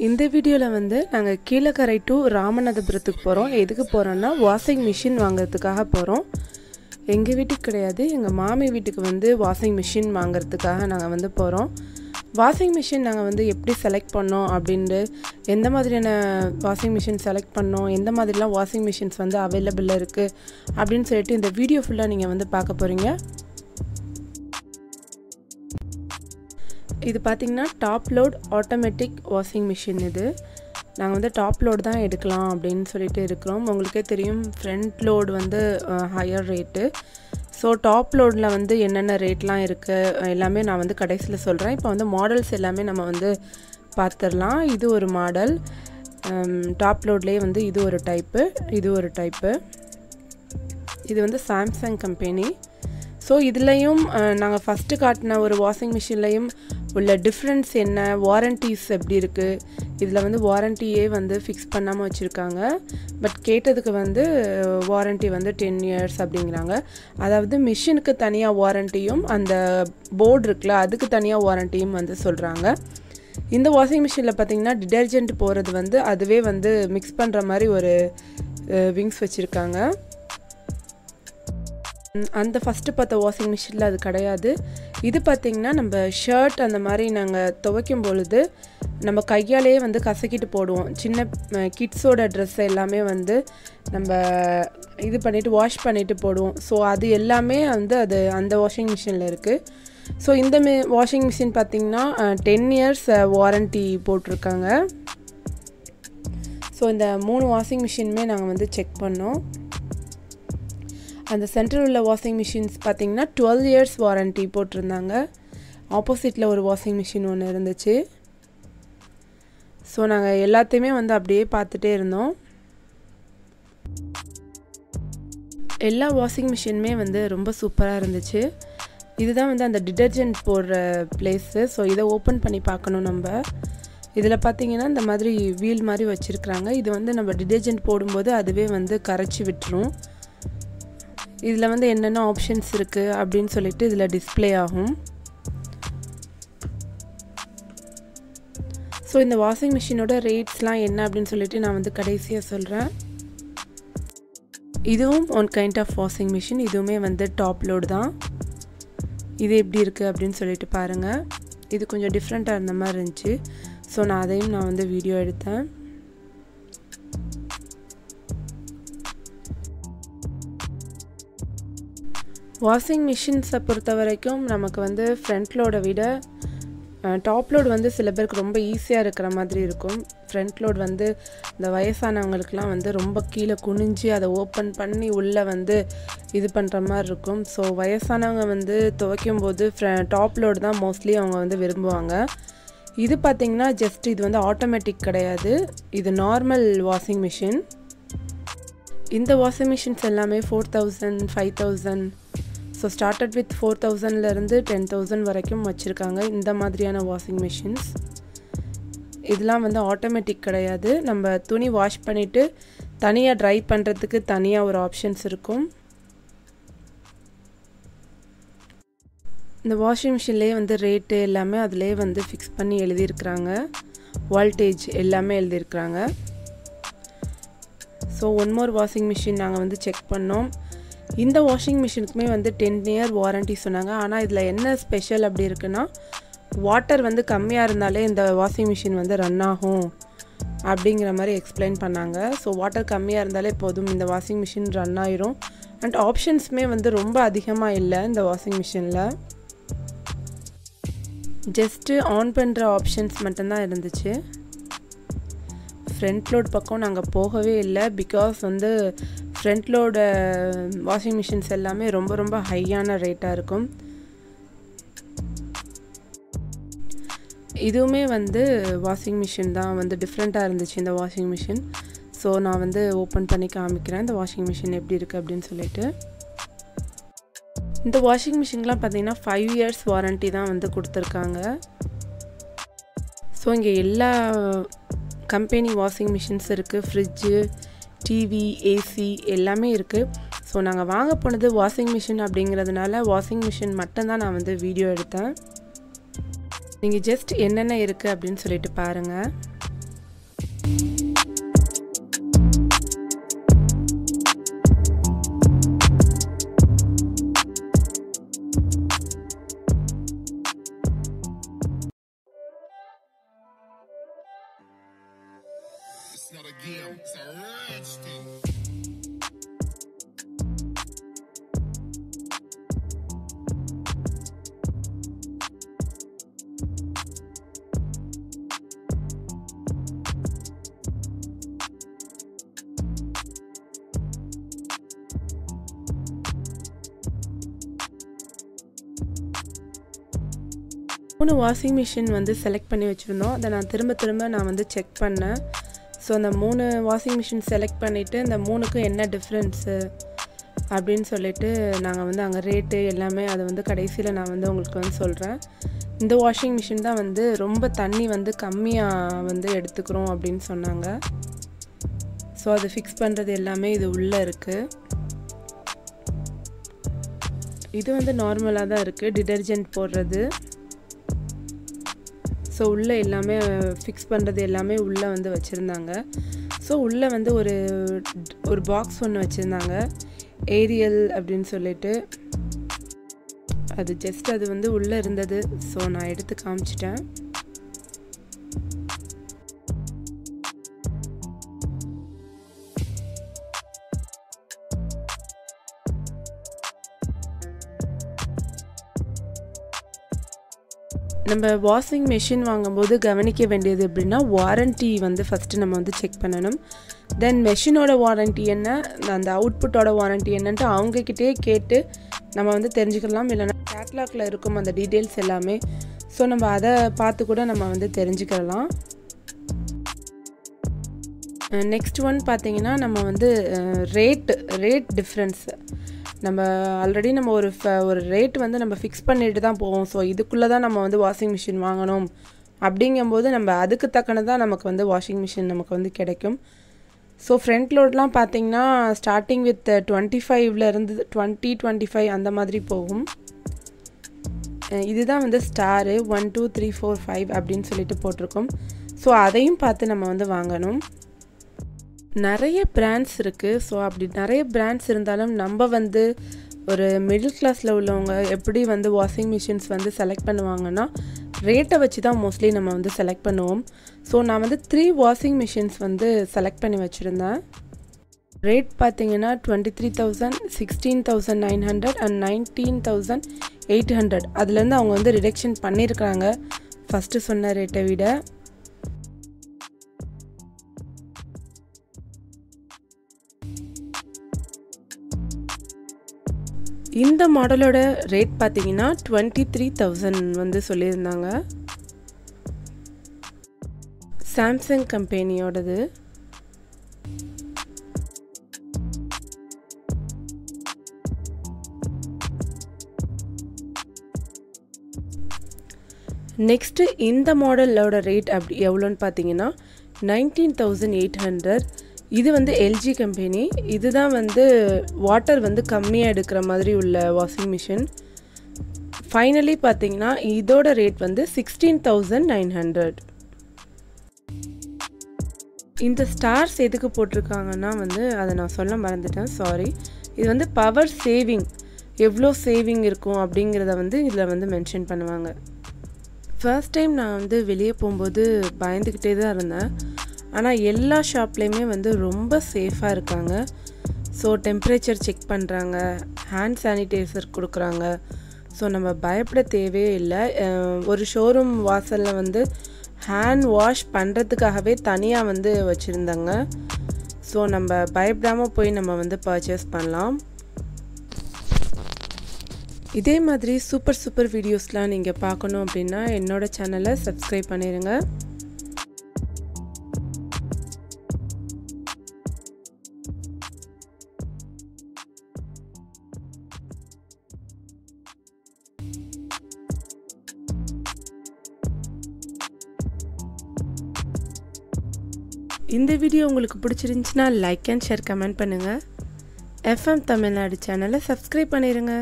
இந்த வீடியோவில் வந்து நாங்கள் கீழக்கரை டு ராமநாதபுரத்துக்கு போகிறோம் எதுக்கு போகிறோன்னா வாஷிங் மிஷின் வாங்குறதுக்காக போகிறோம் எங்கள் வீட்டுக்கு கிடையாது. எங்கள் மாமி வீட்டுக்கு வந்து வாஷிங் மிஷின் வாங்கிறதுக்காக நாங்கள் வந்து போகிறோம் வாஷிங் மிஷின் நாங்கள் வந்து எப்படி செலக்ட் பண்ணோம் அப்படின்ட்டு எந்த மாதிரியான வாஷிங் மிஷின் செலக்ட் பண்ணோம் எந்த மாதிரிலாம் வாஷிங் மிஷின்ஸ் வந்து அவைலபிளாக இருக்குது அப்படின்னு சொல்லிட்டு இந்த வீடியோ ஃபுல்லாக நீங்கள் வந்து பார்க்க போகிறீங்க இது பார்த்திங்கன்னா top load automatic washing machine இது. நாங்கள் வந்து டாப் லோடு தான் எடுக்கலாம் அப்படின்னு சொல்லிட்டு இருக்கிறோம். உங்களுக்கே தெரியும் ஃப்ரண்ட் லோடு வந்து ஹையர் ரேட்டு ஸோ டாப் லோடில் வந்து என்னென்ன ரேட்லாம் இருக்குது எல்லாமே நான் வந்து கடைசியில் சொல்கிறேன் இப்போ வந்து மாடல்ஸ் எல்லாமே நம்ம வந்து பார்த்துடலாம் இது ஒரு மாடல் டாப் லோட்லேயே வந்து இது ஒரு டைப்பு இது ஒரு டைப்பு இது வந்து சாம்சங் கம்பெனி ஸோ இதுலேயும் நாங்கள் ஃபஸ்ட்டு காட்டின ஒரு வாஷிங் மிஷின்லேயும் உள்ள டிஃப்ரென்ஸ் என்ன வாரண்டிஸ் எப்படி இருக்குது இதில் வந்து வாரண்டியே வந்து ஃபிக்ஸ் பண்ணாமல் வச்சுருக்காங்க. பட் கேட்டதுக்கு வந்து வாரண்ட்டி வந்து டென் இயர்ஸ் அப்படிங்கிறாங்க. அதாவது மிஷினுக்கு தனியாக வாரண்டியும் அந்த போர்டு இருக்குல்ல அதுக்கு தனியாக வாரண்டியும் வந்து சொல்கிறாங்க இந்த வாஷிங் மிஷினில் பார்த்திங்கன்னா டிடர்ஜென்ட் போகிறது வந்து அதுவே வந்து மிக்ஸ் பண்ணுற மாதிரி ஒரு விங்ஸ் வச்சுருக்காங்க. அந்த ஃபஸ்ட்டு பார்த்த வாஷிங் மிஷினில் அது கிடையாது. இது பார்த்திங்கன்னா நம்ம ஷர்ட் அந்த மாதிரி நாங்கள் துவைக்கும் பொழுது நம்ம கையாலேயே வந்து கசக்கிட்டு போடுவோம். சின்ன கிட்ஸோட ட்ரெஸ் எல்லாமே வந்து நம்ம இது பண்ணிவிட்டு வாஷ் பண்ணிவிட்டு போடுவோம். ஸோ அது எல்லாமே வந்து அது அந்த வாஷிங் மிஷினில் இருக்குது ஸோ இந்த மி வாஷிங் மிஷின் பார்த்திங்கன்னா டென் இயர்ஸ் வாரண்ட்டி போட்டிருக்காங்க. ஸோ இந்த மூணு வாஷிங் மிஷினுமே நாங்கள் வந்து செக் பண்ணோம். அந்த சென்டர் உள்ள வாஷிங் மிஷின்ஸ் பார்த்திங்கன்னா டுவெல் இயர்ஸ் வாரண்ட்டி போட்டிருந்தாங்க. ஆப்போசிட்டில் ஒரு வாஷிங் மிஷின் ஒன்று இருந்துச்சு. ஸோ நாங்கள் எல்லாத்தையுமே வந்து அப்படியே பார்த்துட்டே இருந்தோம். எல்லா வாஷிங் மிஷினுமே வந்து ரொம்ப சூப்பராக இருந்துச்சு. இதுதான் வந்து அந்த டிடர்ஜென்ட் போடுற பிளேஸு ஸோ இதை ஓப்பன் பண்ணி பார்க்கணும் நம்ம. இதில் பார்த்தீங்கன்னா இந்த மாதிரி வீல் மாதிரி வச்சுருக்குறாங்க. இது வந்து நம்ம டிடர்ஜென்ட் போடும்போது அதுவே வந்து கரைச்சி விட்டுரும். இதில் வந்து என்னென்ன ஆப்ஷன்ஸ் இருக்குது அப்படின்னு சொல்லிட்டு இதில் டிஸ்பிளே ஆகும். ஸோ இந்த வாஷிங் மிஷினோட ரேட்ஸ்லாம் என்ன அப்படின்னு சொல்லிட்டு நான் வந்து கடைசியாக சொல்கிறேன் இதுவும் one kind of washing machine இதுவுமே வந்து டாப் லோடு தான். இது எப்படி இருக்குது அப்படின்னு சொல்லிட்டு பாருங்கள் இது கொஞ்சம் டிஃப்ரெண்ட்டாக இருந்த மாதிரி இருந்துச்சு. ஸோ நான் அதையும் நான் வந்து வீடியோ எடுத்தேன். வாஷிங் மிஷின்ஸை பொறுத்த வரைக்கும் நமக்கு வந்து ஃப்ரண்ட் லோடை விட டாப் லோடு வந்து சில பேருக்கு ரொம்ப ஈஸியாக இருக்கிற மாதிரி இருக்கும். ஃப்ரண்ட் லோட் வந்து இந்த வயசானவங்களுக்குலாம் வந்து ரொம்ப கீழே குனிஞ்சு அதை ஓப்பன் பண்ணி உள்ளே வந்து இது பண்ணுற மாதிரி இருக்கும். ஸோ வயசானவங்க வந்து துவைக்கும் போது டாப் லோடு தான் மோஸ்ட்லி அவங்க வந்து விரும்புவாங்க. இது பார்த்திங்கன்னா ஜஸ்ட் இது வந்து ஆட்டோமேட்டிக் கிடையாது. இது நார்மல் வாஷிங் மிஷின் இந்த வாஷிங் மிஷின்ஸ் எல்லாமே four thousand five thousand so started with four தௌசண்ட்லேருந்து டென் தௌசண்ட் வரைக்கும் வச்சுருக்காங்க இந்த மாதிரியான வாஷிங் மிஷின்ஸ் இதெல்லாம் வந்து ஆட்டோமேட்டிக் கிடையாது. நம்ம துணி வாஷ் பண்ணிவிட்டு தனியாக ட்ரை பண்ணுறதுக்கு தனியாக ஒரு ஆப்ஷன்ஸ் இருக்கும். இந்த வாஷிங் மிஷின்லேயே வந்து ரேட்டு எல்லாமே அதிலே வந்து ஃபிக்ஸ் பண்ணி எழுதியிருக்கிறாங்க. வால்டேஜ் எல்லாமே எழுதியிருக்கிறாங்க. So one more washing machine நாங்கள் வந்து செக் பண்ணோம். இந்த வாஷிங் மிஷினுக்குமே வந்து டென் இயர் வாரண்ட்டி சொன்னாங்க. ஆனால் இதில் என்ன ஸ்பெஷல் அப்படி இருக்குன்னா வாட்டர் வந்து கம்மியாக இருந்தாலே இந்த வாஷிங் மிஷின் வந்து ரன் ஆகும் அப்படிங்கிற மாதிரி எக்ஸ்பிளைன் பண்ணாங்க. ஸோ வாட்டர் கம்மியாக இருந்தாலே போதும் இந்த வாஷிங் மிஷின் ரன் ஆயிரும். அண்ட் ஆப்ஷன்ஸுமே வந்து ரொம்ப அதிகமாக இல்லை இந்த வாஷிங் மிஷினில் ஜஸ்ட்டு ஆன் பண்ணுற ஆப்ஷன்ஸ் மட்டும்தான் இருந்துச்சு. ஃப்ரண்ட் லோட் பக்கம் நாங்கள் போகவே இல்லை. பிகாஸ் வந்து ஃப்ரண்ட் லோட வாஷிங் மிஷின்ஸ் எல்லாமே ரொம்ப ரொம்ப ஹையான ரேட்டாக இருக்கும். இதுவுமே வந்து வாஷிங் மிஷின் தான் வந்து டிஃப்ரெண்ட்டாக இருந்துச்சு இந்த வாஷிங் மிஷின். ஸோ நான் வந்து ஓப்பன் பண்ணி காமிக்கிறேன். இந்த வாஷிங் மிஷின் எப்படி இருக்குது அப்படின்னு சொல்லிட்டு. இந்த வாஷிங் மிஷின்லாம் பார்த்தீங்கன்னா ஃபைவ் இயர்ஸ் வாரண்ட்டி தான் வந்து கொடுத்துருக்காங்க. ஸோ இங்கே எல்லா கம்பெனி வாஷிங் மிஷின்ஸ் இருக்குது ஃப்ரிட்ஜு டிவி ஏசி எல்லாமே இருக்குது ஸோ நாங்கள் வாங்க போனது வாஷிங் மிஷின் அப்படிங்கிறதுனால வாஷிங் மிஷின் மட்டும்தான் நான் வந்து வீடியோ எடுத்தேன். நீங்கள் ஜஸ்ட் என்னென்ன இருக்குது அப்படின்னு சொல்லிட்டு பாருங்கள் மூணு வாஷிங் மிஷின் வந்து செலக்ட் பண்ணி வச்சுருந்தோம். அதை நான் திரும்ப திரும்ப நான் வந்து செக் பண்ணேன். ஸோ அந்த மூணு வாஷிங் மிஷின் செலக்ட் பண்ணிவிட்டு இந்த மூணுக்கும் என்ன டிஃப்ரென்ஸு அப்படின்னு சொல்லிட்டு நாங்கள் வந்து அங்கே ரேட்டு எல்லாமே அதை வந்து கடைசியில் நான் வந்து உங்களுக்கு வந்து சொல்கிறேன் இந்த வாஷிங் மிஷின் தான் வந்து ரொம்ப தண்ணி வந்து கம்மியாக வந்து எடுத்துக்கிறோம் அப்படின்னு சொன்னாங்க. ஸோ அது ஃபிக்ஸ் பண்ணுறது எல்லாமே இது உள்ளே இருக்குது இது வந்து நார்மலாக தான் இருக்குது டிடர்ஜென்ட் போடுறது. ஸோ உள்ளே எல்லாமே ஃபிக்ஸ் பண்ணுறது எல்லாமே உள்ளே வந்து வச்சுருந்தாங்க. ஸோ உள்ளே வந்து ஒரு ஒரு பாக்ஸ் ஒன்று வச்சுருந்தாங்க. ஏரியல் அப்படின்னு சொல்லிட்டு. அது ஜஸ்ட் அது வந்து உள்ளே இருந்தது. ஸோ நான் எடுத்து காமிச்சிட்டேன். நம்ம வாஷிங் மிஷின் வாங்கும்போது கவனிக்க வேண்டியது எப்படின்னா வாரண்ட்டி வந்து ஃபஸ்ட்டு நம்ம வந்து செக் பண்ணணும். தென் மெஷினோட வாரண்ட்டி என்ன? அந்த அவுட்புட்டோட வாரண்ட்டி என்னன்ட்டு அவங்கக்கிட்டே கேட்டு நம்ம வந்து தெரிஞ்சுக்கலாம். இல்லைன்னா கேட்லாக்ல இருக்கும் அந்த டீட்டெயில்ஸ் எல்லாமே. ஸோ நம்ம அதை பார்த்து கூட நம்ம வந்து தெரிஞ்சுக்கலாம். நெக்ஸ்ட் ஒன் பார்த்தீங்கன்னா நம்ம வந்து ரேட் ரேட் டிஃப்ரென்ஸ் நம்ம ஆல்ரெடி நம்ம ஒரு ஒரு ரேட் வந்து நம்ம ஃபிக்ஸ் பண்ணிட்டு தான் போவோம். ஸோ இதுக்குள்ளே தான் நம்ம வந்து வாஷிங் மிஷின் வாங்கணும். அப்படிங்கும்போது நம்ம அதுக்கு தக்கனதான் நமக்கு வந்து வாஷிங் மிஷின் நமக்கு வந்து கிடைக்கும். ஸோ ஃப்ரண்ட் லோட்லாம் பார்த்தீங்கன்னா ஸ்டார்டிங் வித் டுவெண்ட்டி ஃபைவ்லேருந்து டுவெண்ட்டி டுவெண்ட்டி ஃபைவ் அந்த மாதிரி போகும். இதுதான் வந்து star one two three four five அப்படின்னு சொல்லிட்டு போட்டிருக்கோம். ஸோ அதையும் பார்த்து நம்ம வந்து வாங்கணும். நிறைய பிராண்ட்ஸ் இருக்குது ஸோ அப்படி நிறைய பிராண்ட்ஸ் இருந்தாலும் நம்ம வந்து ஒரு மிடில் கிளாஸில் உள்ளவங்க எப்படி வந்து வாஷிங் மிஷின்ஸ் வந்து செலக்ட் பண்ணுவாங்கன்னா ரேட்டை வச்சு தான் மோஸ்ட்லி நம்ம வந்து செலக்ட் பண்ணுவோம். ஸோ நான் வந்து த்ரீ வாஷிங் மிஷின்ஸ் வந்து செலக்ட் பண்ணி வச்சுருந்தேன். ரேட் பார்த்தீங்கன்னா twenty three thousand sixteen thousand nine hundred and nineteen thousand eight hundred அதுலேருந்து அவங்க வந்து ரிடக்ஷன் பண்ணியிருக்கிறாங்க. ஃபஸ்ட்டு சொன்ன ரேட்டை விட. இந்த மாடலோட ரேட் பார்த்தீங்கன்னா டுவெண்ட்டி த்ரீ தௌசண்ட் வந்து சொல்லியிருந்தாங்க. சாம்சங் கம்பெனியோடது நெக்ஸ்ட்டு இந்த மாடலோட ரேட் அப்படி எவ்வளோன்னு பார்த்தீங்கன்னா நைன்டீன் தௌசண்ட் எயிட் ஹண்ட்ரட் இது வந்து எல்ஜி கம்பெனி இதுதான் வந்து வாட்டர் வந்து கம்மியாக எடுக்கிற மாதிரி உள்ள வாஷிங் மிஷின் ஃபைனலி பார்த்தீங்கன்னா இதோட ரேட் வந்து சிக்ஸ்டீன் தௌசண்ட் நைன் ஹண்ட்ரட் இந்த ஸ்டார்ஸ் எதுக்கு போட்டிருக்காங்கன்னா வந்து அதை நான் சொல்ல மறந்துட்டேன் சாரி இது வந்து பவர் சேவிங் எவ்வளோ சேவிங் இருக்கும் அப்படிங்கிறத வந்து இதில் வந்து மென்ஷன் பண்ணுவாங்க. ஃபர்ஸ்ட் டைம் நான் வந்து வெளியே போகும்போது பயந்துக்கிட்டே தான் இருந்தேன். ஆனால் எல்லா ஷாப்லேயுமே வந்து ரொம்ப சேஃபாக இருக்காங்க. ஸோ டெம்ப்ரேச்சர் செக் பண்ணுறாங்க ஹேண்ட் சானிடைசர் கொடுக்குறாங்க. ஸோ நம்ம பயப்பட தேவையே இல்லை. ஒரு ஷோரூம் வாசலில் வந்து ஹேண்ட் வாஷ் பண்ணுறதுக்காகவே தனியாக வந்து வச்சுருந்தாங்க. ஸோ நம்ம பயப்படாமல் போய் நம்ம வந்து பர்ச்சேஸ் பண்ணலாம். இதே மாதிரி சூப்பர் சூப்பர் வீடியோஸ்லாம் நீங்கள் பார்க்கணும் அப்படின்னா என்னோடய சேனலை சப்ஸ்கிரைப் பண்ணிடுங்க இந்த வீடியோ உங்களுக்கு பிடிச்சிருந்துச்சுன்னா லைக் அண்ட் ஷேர் கமெண்ட் பண்ணுங்கள் எஃப்எம் தமிழ்நாடு சேனலை சப்ஸ்கிரைப் பண்ணிடுங்க